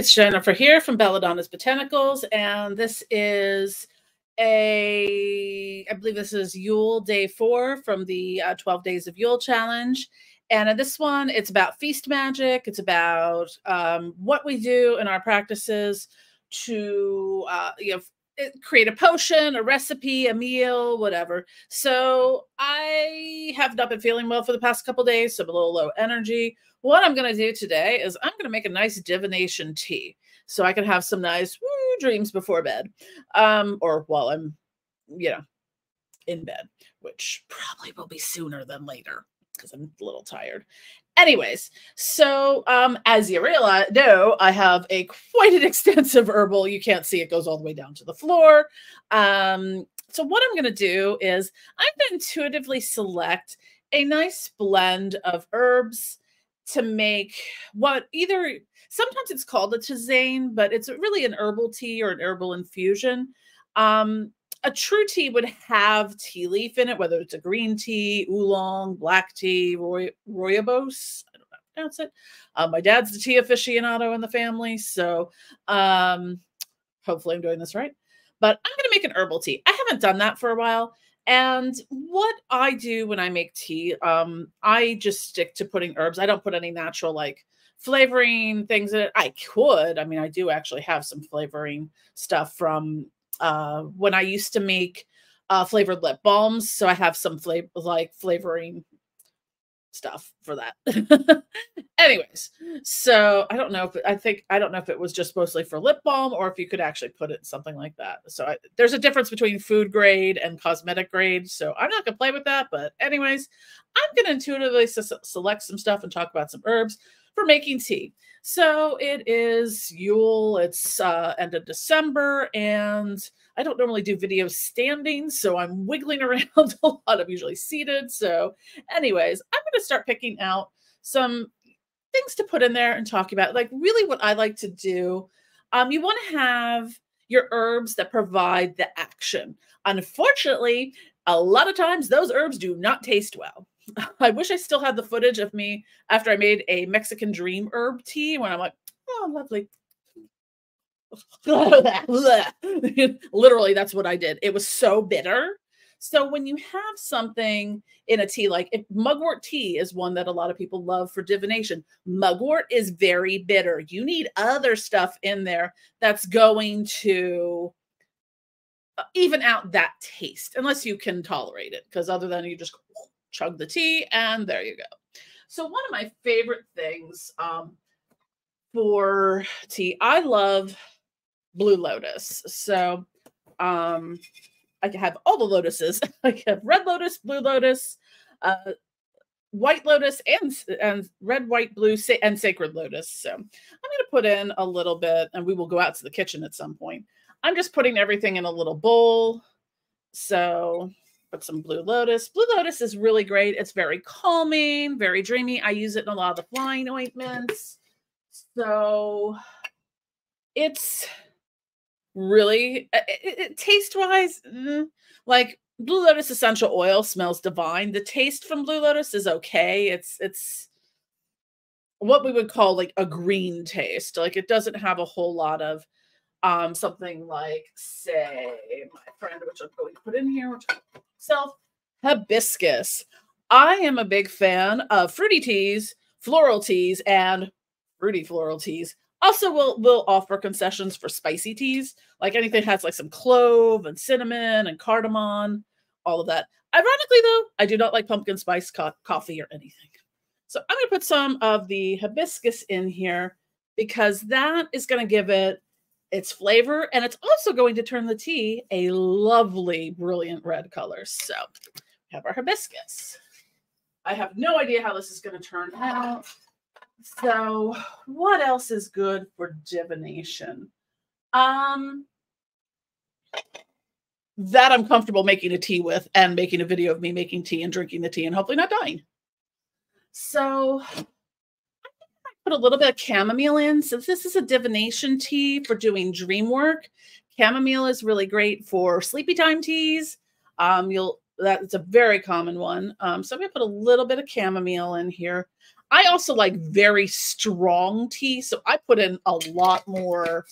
it's Jennifer here from Belladonna's Botanicals, and this is a, I believe this is Yule Day 4 from the uh, 12 Days of Yule Challenge. And in this one, it's about feast magic. It's about um, what we do in our practices to, uh, you know, create a potion, a recipe, a meal, whatever. So I have not been feeling well for the past couple days, so I'm a little low energy. What I'm going to do today is I'm going to make a nice divination tea so I can have some nice woo, dreams before bed um, or while I'm, you know, in bed, which probably will be sooner than later because I'm a little tired. Anyways, so um, as you realize, know, I have a quite an extensive herbal. You can't see it goes all the way down to the floor. Um, so what I'm going to do is I'm going to intuitively select a nice blend of herbs to make what either sometimes it's called a tisane, but it's really an herbal tea or an herbal infusion. Um, a true tea would have tea leaf in it, whether it's a green tea, oolong, black tea, roy, rooibos. I don't know how to pronounce it. Uh, my dad's the tea aficionado in the family, so um, hopefully I'm doing this right. But I'm going to make an herbal tea. I haven't done that for a while. And what I do when I make tea, um, I just stick to putting herbs. I don't put any natural like flavoring things in it. I could. I mean, I do actually have some flavoring stuff from uh, when I used to make uh, flavored lip balms. So I have some flavor like flavoring stuff for that. Anyways, so I don't know if I think I don't know if it was just mostly for lip balm or if you could actually put it in something like that. So I, there's a difference between food grade and cosmetic grade. So I'm not gonna play with that. But anyways, I'm gonna intuitively select some stuff and talk about some herbs for making tea. So it is Yule. It's uh, end of December and I don't normally do videos standing, so I'm wiggling around a lot. I'm usually seated. So, anyways, I'm going to start picking out some things to put in there and talk about. Like, really, what I like to do, um, you want to have your herbs that provide the action. Unfortunately, a lot of times those herbs do not taste well. I wish I still had the footage of me after I made a Mexican dream herb tea when I'm like, oh, lovely. Literally, that's what I did. It was so bitter. So when you have something in a tea, like if mugwort tea is one that a lot of people love for divination, mugwort is very bitter. You need other stuff in there that's going to uh, even out that taste, unless you can tolerate it. Because other than you just chug the tea and there you go. So one of my favorite things um, for tea, I love blue lotus. So um, I can have all the lotuses. I have red lotus, blue lotus, uh, white lotus, and and red, white, blue, and sacred lotus. So I'm going to put in a little bit, and we will go out to the kitchen at some point. I'm just putting everything in a little bowl. So put some blue lotus. Blue lotus is really great. It's very calming, very dreamy. I use it in a lot of the flying ointments. So it's really it, it, taste wise mm, like blue lotus essential oil smells divine the taste from blue lotus is okay it's it's what we would call like a green taste like it doesn't have a whole lot of um something like say my friend which i'm going to put in here which self hibiscus i am a big fan of fruity teas floral teas and fruity floral teas also, we'll we'll offer concessions for spicy teas, like anything that has like some clove and cinnamon and cardamom, all of that. Ironically, though, I do not like pumpkin spice co coffee or anything. So I'm going to put some of the hibiscus in here because that is going to give it its flavor and it's also going to turn the tea a lovely, brilliant red color. So we have our hibiscus. I have no idea how this is going to turn out. So, what else is good for divination? Um, that I'm comfortable making a tea with and making a video of me making tea and drinking the tea and hopefully not dying. So, put a little bit of chamomile in. Since this is a divination tea for doing dream work, chamomile is really great for sleepy time teas. Um, you'll that's a very common one. Um, so I'm gonna put a little bit of chamomile in here. I also like very strong tea, so I put in a lot more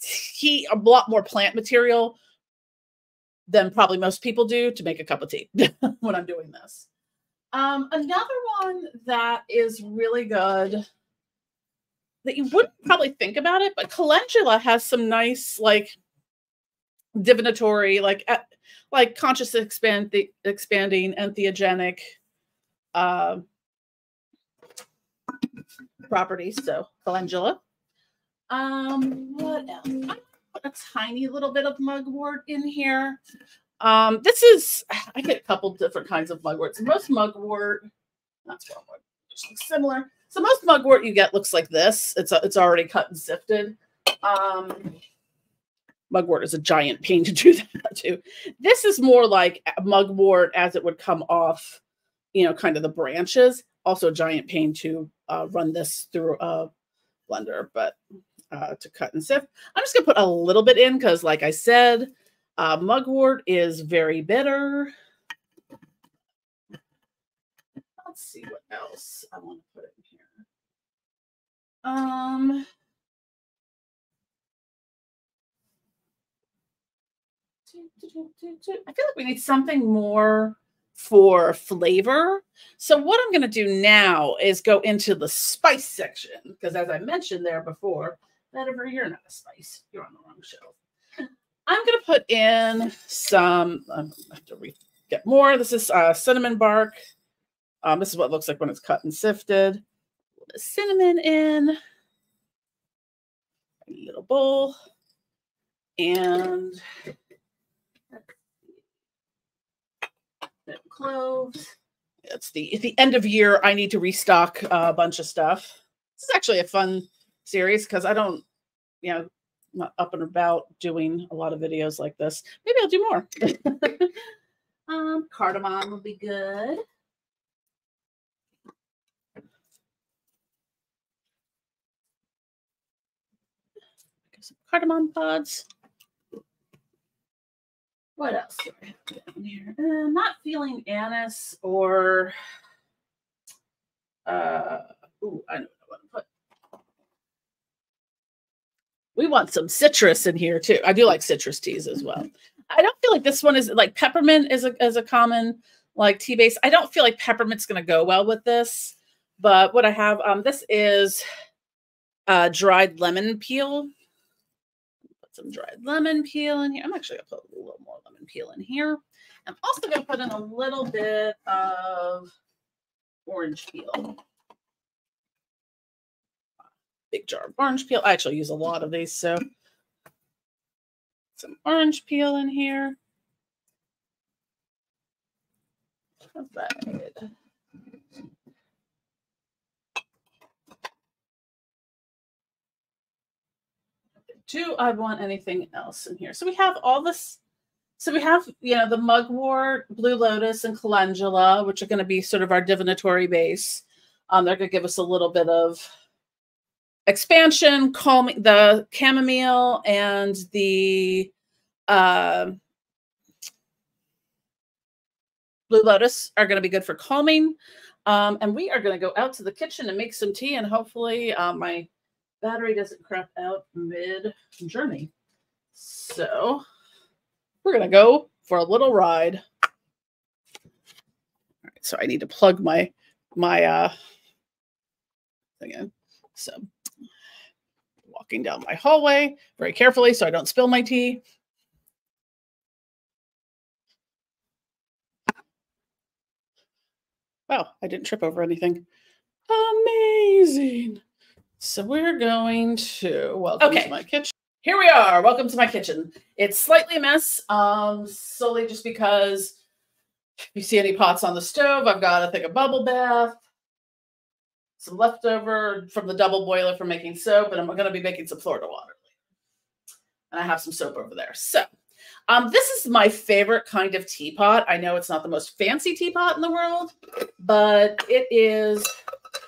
tea, a lot more plant material than probably most people do to make a cup of tea when I'm doing this. Um, another one that is really good that you wouldn't probably think about it, but calendula has some nice like divinatory, like like conscious expand the expanding entheogenic uh, properties. So calendula. Um, what else? I put a tiny little bit of mugwort in here. Um, this is I get a couple different kinds of mugwort. So most mugwort, one word, similar. So most mugwort you get looks like this. It's a, it's already cut and sifted. Um, mugwort is a giant pain to do that too. This is more like mugwort as it would come off, you know, kind of the branches. Also a giant pain to uh, run this through a blender, but uh, to cut and sift. I'm just gonna put a little bit in because like I said, uh, mugwort is very bitter. Let's see what else I want to put in. Um, I feel like we need something more for flavor. So what I'm going to do now is go into the spice section because as I mentioned there before, Vetiver, you're not a spice. You're on the wrong shelf. I'm going to put in some, um, I have to get more. This is uh, cinnamon bark. Um, this is what it looks like when it's cut and sifted. Put cinnamon in a little bowl. And cloves. It's the it's the end of year. I need to restock a bunch of stuff. This is actually a fun series because I don't, you know, not up and about doing a lot of videos like this. Maybe I'll do more. um, cardamom will be good. Some cardamom pods. What else do I have down here? Uh, not feeling anise or uh ooh, I know what I want to put. We want some citrus in here too. I do like citrus teas as well. I don't feel like this one is like peppermint is a as a common like tea base. I don't feel like peppermint's gonna go well with this, but what I have, um, this is uh dried lemon peel. Some dried lemon peel in here. I'm actually gonna put a little more lemon peel in here. I'm also gonna put in a little bit of orange peel big jar of orange peel. I actually use a lot of these, so some orange peel in here. Right. Do I want anything else in here? So we have all this. So we have, you know, the mugwort, blue lotus, and calendula, which are going to be sort of our divinatory base. Um, they're going to give us a little bit of expansion, calming the chamomile and the uh, blue lotus are going to be good for calming. Um, and we are going to go out to the kitchen and make some tea, and hopefully uh, my battery doesn't crap out mid journey. So we're going to go for a little ride. All right, so I need to plug my my uh thing in. So walking down my hallway very carefully so I don't spill my tea. Wow, I didn't trip over anything. Amazing. So we're going to welcome okay. to my kitchen. Here we are. Welcome to my kitchen. It's slightly a mess, um, solely just because if you see any pots on the stove, I've got a thing of bubble bath some leftover from the double boiler for making soap, and I'm going to be making some Florida water. And I have some soap over there. So um, this is my favorite kind of teapot. I know it's not the most fancy teapot in the world, but it is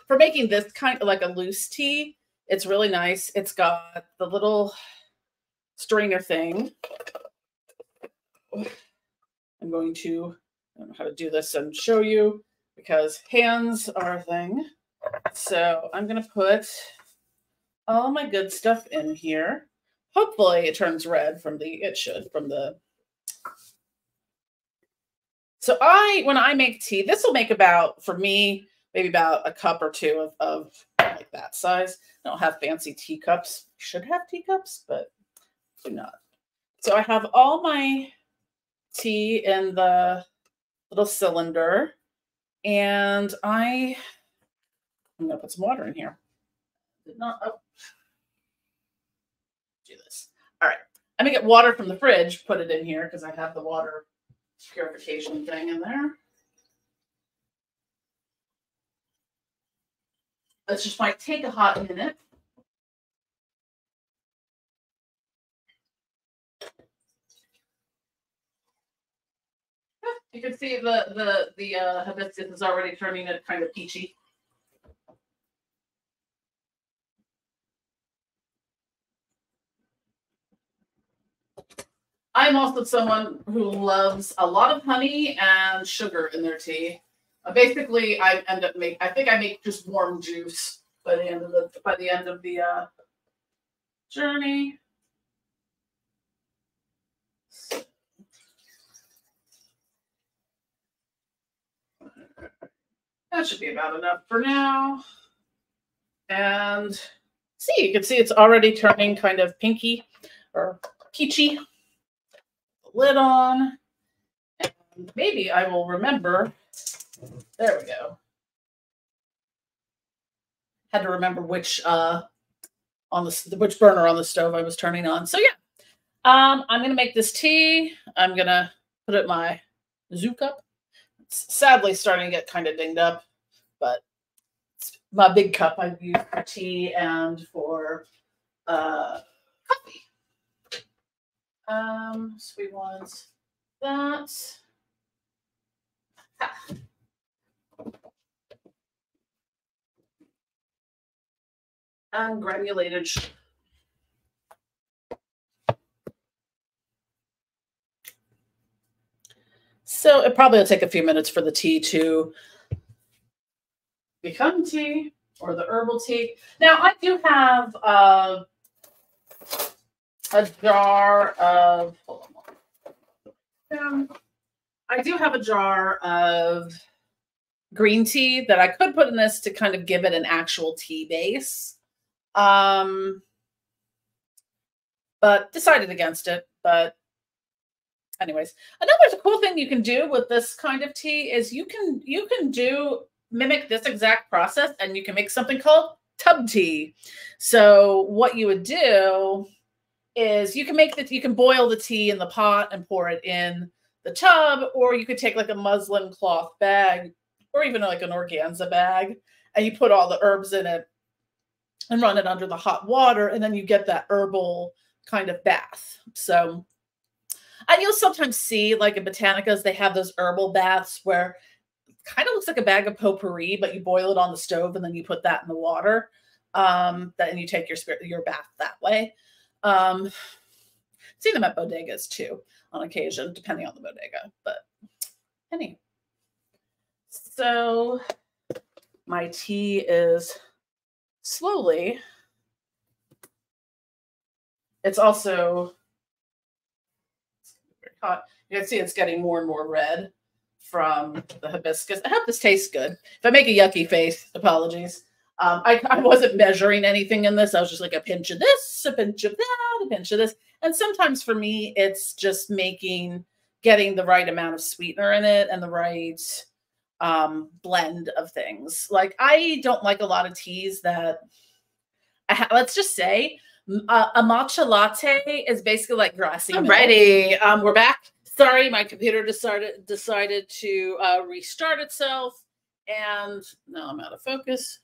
for making this kind of like a loose tea. It's really nice. It's got the little strainer thing. I'm going to I don't know how to do this and show you because hands are a thing. so I'm going to put all my good stuff in here. Hopefully it turns red from the, it should, from the. So I, when I make tea, this will make about, for me, maybe about a cup or two of, of like that size. I don't have fancy teacups. Should have teacups, but do not. So I have all my tea in the little cylinder and I, I'm gonna put some water in here. Did not, oh. do this. All right, I'm gonna get water from the fridge, put it in here because I have the water purification thing in there. This just might take a hot minute. You can see the the the uh, hibiscus is already turning it kind of peachy. I'm also someone who loves a lot of honey and sugar in their tea. Uh, basically, I end up make. I think I make just warm juice by the end of the by the end of the uh, journey. That should be about enough for now. And see, you can see it's already turning kind of pinky or peachy. Lid on. And maybe I will remember. There we go. Had to remember which uh on the which burner on the stove I was turning on. So yeah. Um, I'm gonna make this tea. I'm gonna put it my zoo cup sadly starting to get kind of dinged up, but it's my big cup I use for tea and for uh, coffee. Um, sweet ones. That. Ah. And granulated. So it probably will take a few minutes for the tea to become tea or the herbal tea. Now I do have uh, a jar of, um, I do have a jar of green tea that I could put in this to kind of give it an actual tea base. Um, but decided against it. But anyways, another cool thing you can do with this kind of tea is you can you can do mimic this exact process and you can make something called tub tea. So what you would do is you can make the you can boil the tea in the pot and pour it in the tub, or you could take like a muslin cloth bag or even like an organza bag and you put all the herbs in it and run it under the hot water and then you get that herbal kind of bath. So and you'll sometimes see, like in Botanicas, they have those herbal baths where kind of looks like a bag of potpourri, but you boil it on the stove and then you put that in the water. Um, that and you take your spirit your bath that way. Um, see them at bodegas too on occasion, depending on the bodega. But anyway, so my tea is slowly. It's also hot. You can see it's getting more and more red from the hibiscus. I hope this tastes good. If I make a yucky face, apologies. Um, I, I wasn't measuring anything in this. I was just like a pinch of this, a pinch of that, a pinch of this. And sometimes for me, it's just making, getting the right amount of sweetener in it and the right um, blend of things. Like I don't like a lot of teas that, I let's just say, uh, a matcha latte is basically like grassy. Alrighty, um, we're back. Sorry, my computer decided decided to uh, restart itself, and now I'm out of focus.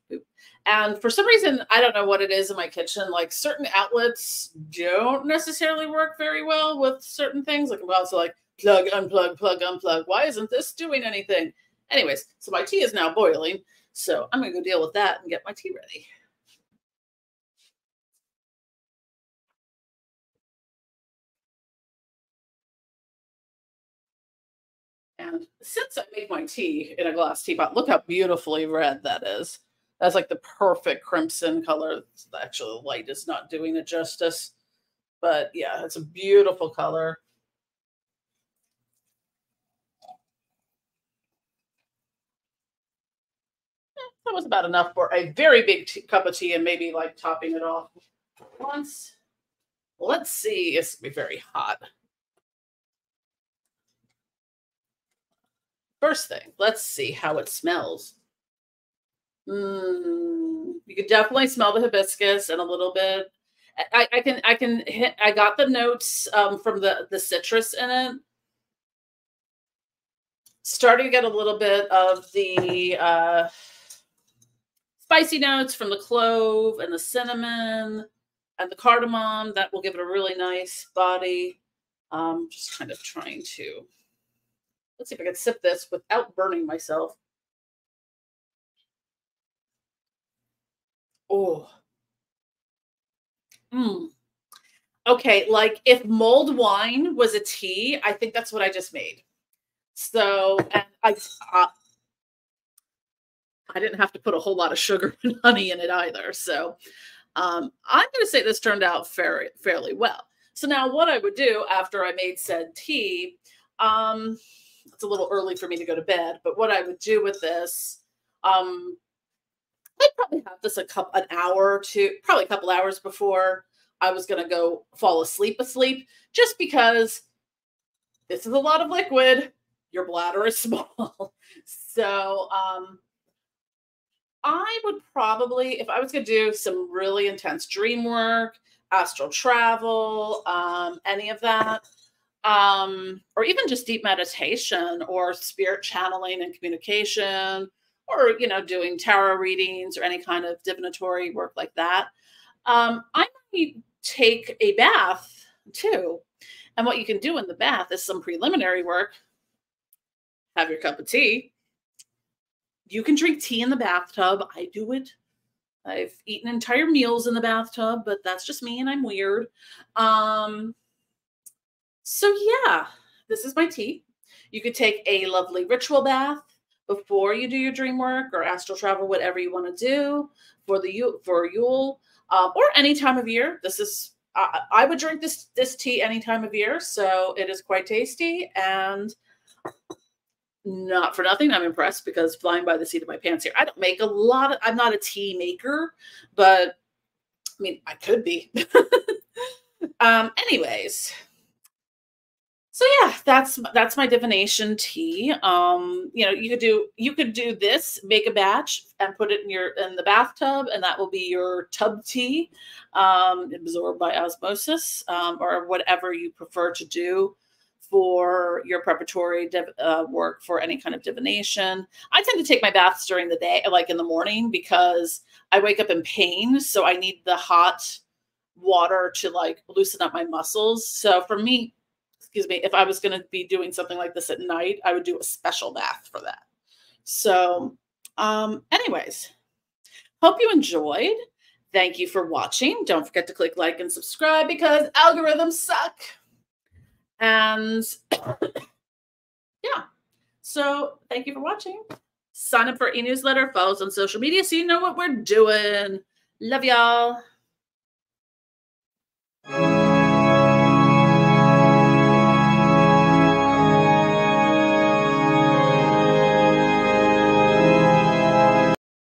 And for some reason, I don't know what it is in my kitchen. Like certain outlets don't necessarily work very well with certain things. Like I'm also like plug, unplug, plug, unplug. Why isn't this doing anything? Anyways, so my tea is now boiling. So I'm gonna go deal with that and get my tea ready. And since I make my tea in a glass teapot, look how beautifully red that is. That's like the perfect crimson color. Actually, the light is not doing it justice. But yeah, it's a beautiful color. That was about enough for a very big cup of tea and maybe like topping it off once. Let's see. It's going to be very hot. First thing, let's see how it smells. Mm, you could definitely smell the hibiscus and a little bit. I, I can I can hit I got the notes um, from the the citrus in it. Starting to get a little bit of the uh, spicy notes from the clove and the cinnamon and the cardamom. That will give it a really nice body. Um, just kind of trying to, let's see if I can sip this without burning myself. Oh. Mm. Okay, like if mulled wine was a tea, I think that's what I just made. So, and I, uh, I didn't have to put a whole lot of sugar and honey in it either. So um, I'm going to say this turned out fairly, fairly well. So now what I would do after I made said tea, um, it's a little early for me to go to bed, but what I would do with this, um, I'd probably have this a couple, an hour or two, probably a couple hours before I was going to go fall asleep asleep, just because this is a lot of liquid. Your bladder is small. so, um, I would probably, if I was going to do some really intense dream work, astral travel, um, any of that, um, or even just deep meditation or spirit channeling and communication, or you know, doing tarot readings or any kind of divinatory work like that, um, I might take a bath too. And what you can do in the bath is some preliminary work. Have your cup of tea, you can drink tea in the bathtub. I do it. I've eaten entire meals in the bathtub, but that's just me and I'm weird. Um, so yeah, this is my tea. You could take a lovely ritual bath before you do your dream work or astral travel, whatever you want to do for the for Yule um, or any time of year. This is I, I would drink this this tea any time of year, so it is quite tasty and not for nothing. I'm impressed because flying by the seat of my pants here. I don't make a lot of, I'm not a tea maker, but I mean, I could be. um, anyways. So yeah, that's that's my divination tea. Um, you know, you could do you could do this, make a batch and put it in your in the bathtub, and that will be your tub tea, um, absorbed by osmosis, um, or whatever you prefer to do for your preparatory uh, work for any kind of divination. I tend to take my baths during the day, like in the morning, because I wake up in pain. So I need the hot water to like loosen up my muscles. So for me, excuse me, if I was going to be doing something like this at night, I would do a special bath for that. So, um, anyways, hope you enjoyed. Thank you for watching. Don't forget to click like and subscribe because algorithms suck. And yeah, so thank you for watching. Sign up for e-newsletter, follow us on social media so you know what we're doing. Love y'all.